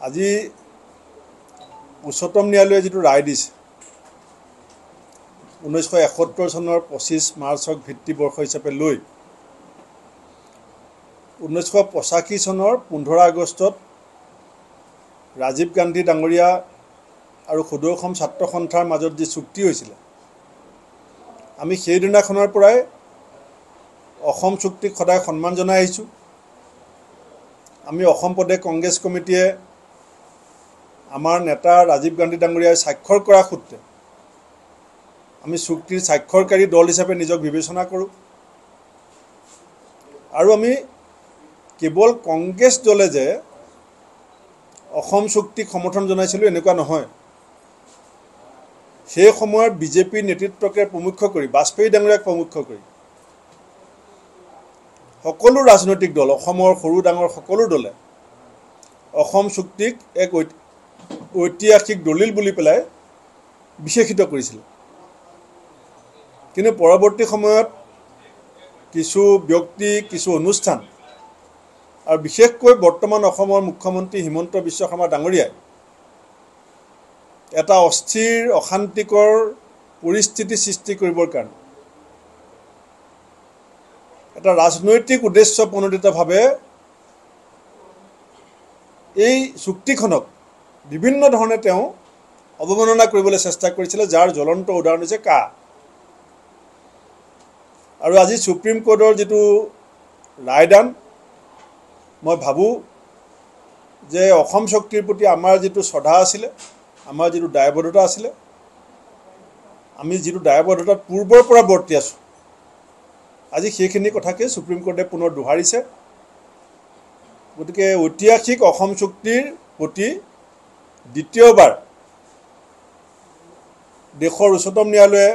আজি উচ্চতম ন্যায়ালয়ে যিটো ৰায় দিছে ঊনৈছশ এসত্তৰ চনৰ পঁচিছ মাৰ্চক ভিত্তিবৰ্ষ হিচাপে লৈ ঊনৈছশ পঁচাশী চনৰ পোন্ধৰ আগষ্টত ৰাজীৱ গান্ধী ডাঙৰীয়া আৰু সদৌ অসম ছাত্ৰ সন্থাৰ মাজত যি চুক্তি হৈছিলে আমি সেইদিনাখনৰ পৰাই অসম চুক্তিক সদায় সন্মান জনাই আহিছোঁ। আমি অসম প্ৰদেশ কংগ্ৰেছ কমিটিয়ে আমাৰ নেতা ৰাজীৱ গান্ধী ডাঙৰীয়াই স্বাক্ষৰ কৰা সূত্ৰে আমি চুক্তিৰ স্বাক্ষৰকাৰী দল হিচাপে নিজক বিবেচনা কৰোঁ। আৰু আমি কেৱল কংগ্ৰেছ দলে যে অসম চুক্তিক সমৰ্থন জনাইছিলোঁ এনেকুৱা নহয়। সেই সময়ত বিজেপিৰ নেতৃত্বকে প্ৰমুখ্য কৰি বাজপেয়ী ডাঙৰীয়াক প্ৰমুখ্য কৰি সকলো ৰাজনৈতিক দল অসমৰ সৰু ডাঙৰ সকলো দলে অসম চুক্তিক এক ঐতিহাসিক দলিল বুলি পেলাই বিশেষিত কৰিছিলে। কিন্তু পৰৱৰ্তী সময়ত কিছু ব্যক্তি কিছু অনুষ্ঠান আৰু বিশেষকৈ বৰ্তমান অসমৰ মুখ্যমন্ত্ৰী হিমন্ত বিশ্ব শৰ্মা ডাঙৰীয়াই এটা অস্থিৰ অশান্তিকৰ পৰিস্থিতি সৃষ্টি কৰিবৰ কাৰণে এটা ৰাজনৈতিক উদ্দেশ্য প্ৰণোদিতভাৱে এই চুক্তিখনক বিভিন্ন ধৰণে তেওঁ অৱমাননা কৰিবলৈ চেষ্টা কৰিছিলে যাৰ জ্বলন্ত উদাহৰণ হৈছে কা। আৰু আজি ছুপ্ৰিম কোৰ্টৰ যিটো ৰায়দান মই ভাবোঁ যে অসম শক্তিৰ প্ৰতি আমাৰ যিটো শ্ৰদ্ধা আছিলে আমাৰ যিটো দায়বদ্ধতা আছিলে আমি যিটো দায়বদ্ধতাত পূৰ্বৰ পৰা বৰ্তি আছোঁ আজি সেইখিনি কথাকে ছুপ্ৰিম কোৰ্টে পুনৰ দোহাৰিছে। গতিকে ঐতিহাসিক অসম চুক্তিৰ প্ৰতি দ্বিতীয়বাৰ দেশৰ উচ্চতম ন্যায়ালয়ে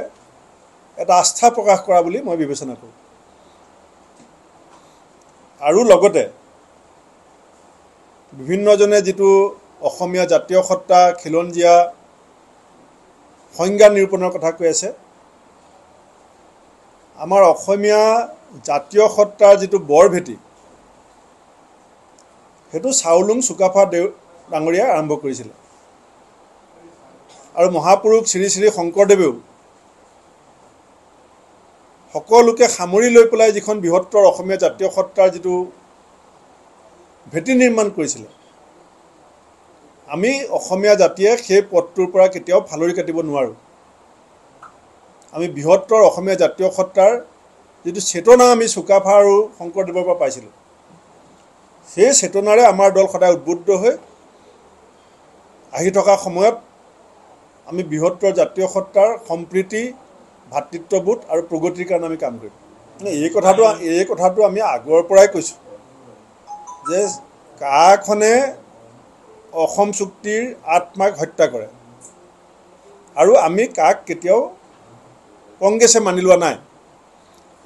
এটা আস্থা প্ৰকাশ কৰা বুলি মই বিবেচনা কৰোঁ। আৰু লগতে বিভিন্নজনে যিটো অসমীয়া জাতীয় সত্তা খিলঞ্জীয়া সংজ্ঞা নিৰূপণৰ কথা কৈ আছে আমাৰ অসমীয়া জাতীয় সত্তাৰ যিটো বৰ ভেটি সেইটো চাউলুং চুকাফা দেউ ডাঙৰীয়াই আৰম্ভ কৰিছিলে। আৰু মহাপুৰুষ শ্ৰী শ্ৰী শংকৰদেৱেও সকলোকে সামৰি লৈ পেলাই যিখন বৃহত্তৰ অসমীয়া জাতীয় সত্তাৰ যিটো ভেটি নিৰ্মাণ কৰিছিলে আমি অসমীয়া জাতিয়ে সেই পথটোৰ পৰা কেতিয়াও ফালৰি কাটিব নোৱাৰোঁ। আমি বৃহত্তৰ অসমীয়া জাতীয় সত্তাৰ যিটো চেতনা আমি চুকাফা আৰু শংকৰদেৱৰ পৰা পাইছিলোঁ সেই চেতনাৰে আমাৰ দল সদায় উদ্বুদ্ধ হৈ আহি থকা সময়ত আমি বৃহত্তৰ জাতীয় সত্তাৰ সম্প্ৰীতি ভাতৃত্ববোধ আৰু প্ৰগতিৰ কাৰণে আমি কাম কৰিম। এই কথাটো এই কথাটো আমি আগৰ পৰাই কৈছোঁ যে কাখনে অসম চুক্তিৰ আত্মাক হত্যা কৰে। আৰু আমি কাক কেতিয়াও কংগ্ৰেছে মানি লোৱা নাই।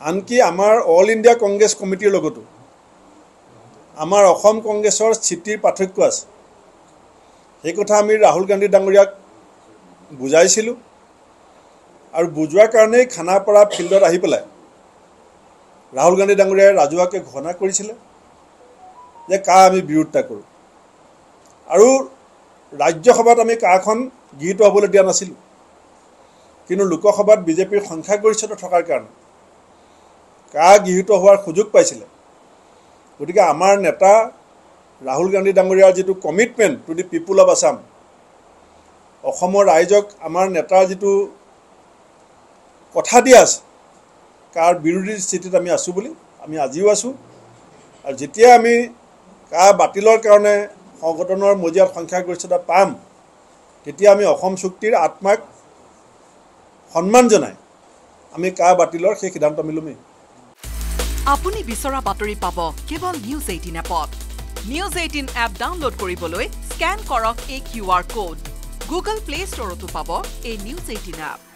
আনকি আমাৰ অল ইণ্ডিয়া কংগ্ৰেছ কমিটিৰ লগতো। আমাৰ অসম কংগ্ৰেছৰ স্থিতিৰ পাৰ্থক্য আছে। সেই কথা আমি ৰাহুল গান্ধী ডাঙৰীয়াক বুজাইছিলোঁ আৰু বুজোৱাৰ কাৰণেই খানাপাৰা ফিল্ডত আহি পেলাই ৰাহুল গান্ধী ডাঙৰীয়াই ৰাজহুৱাকৈ ঘোষণা কৰিছিলে যে কা আমি বিৰোধিতা কৰোঁ। আৰু ৰাজ্যসভাত আমি কাখন গৃহীত হ'বলৈ দিয়া নাছিলোঁ। কিন্তু লোকসভাত বিজেপিৰ সংখ্যাগৰিষ্ঠতা থকাৰ কাৰণে কা গৃহীত হোৱাৰ সুযোগ পাইছিলে। গতিকে আমাৰ নেতা ৰাহুল গান্ধী ডাঙৰীয়াৰ যিটো commitment to the people of Assam অসমৰ ৰাইজক আমাৰ নেতাৰ যিটো কথা দিয়া আছে কাৰ বিৰোধী স্থিতিত আমি আছোঁ বুলি আমি আজিও আছোঁ। আৰু যেতিয়া আমি কা বাতিলৰ কাৰণে সংগঠনৰ মজিয়াত সংখ্যাগৰিষ্ঠতা পাম তেতিয়া আমি অসম চুক্তিৰ আত্মাক সন্মান জনাই আমি কা বাতিলৰ সেই সিদ্ধান্ত আমি ল'মেই। আপুনি বিচৰা বাতৰি পাব কেৱল নিউজ এইটিন এপত। নিউজ এইটিন এপ ডাউনলোড কৰিবলৈ স্কেন কৰক এই Q R code. Google play ষ্টৰতো পাব এই নিউজ এইটিন এপ